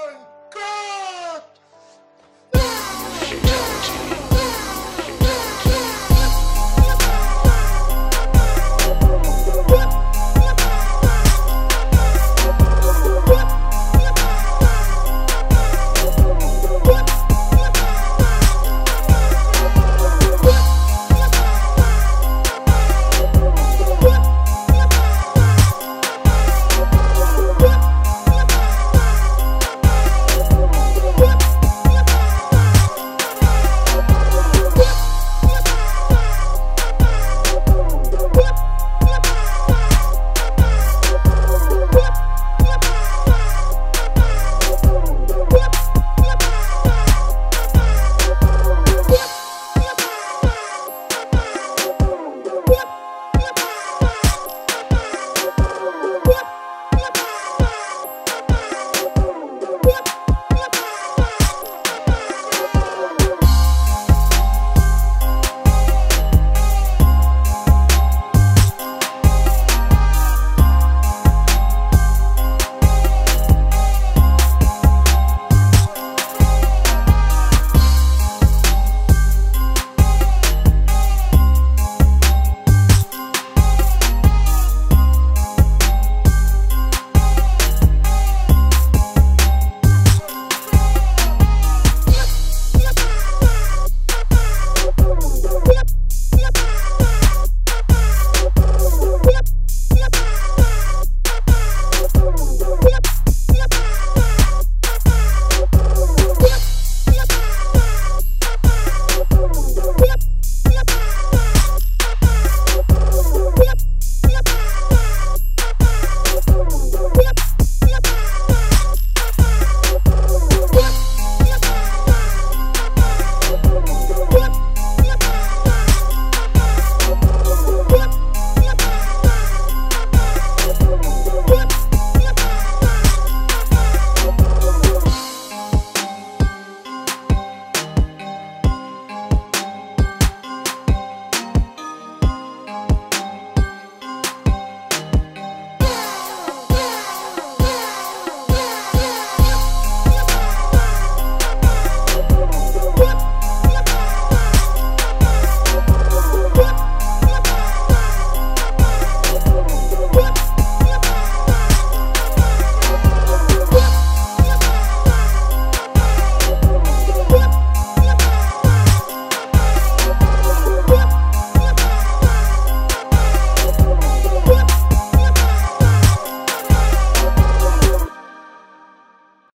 going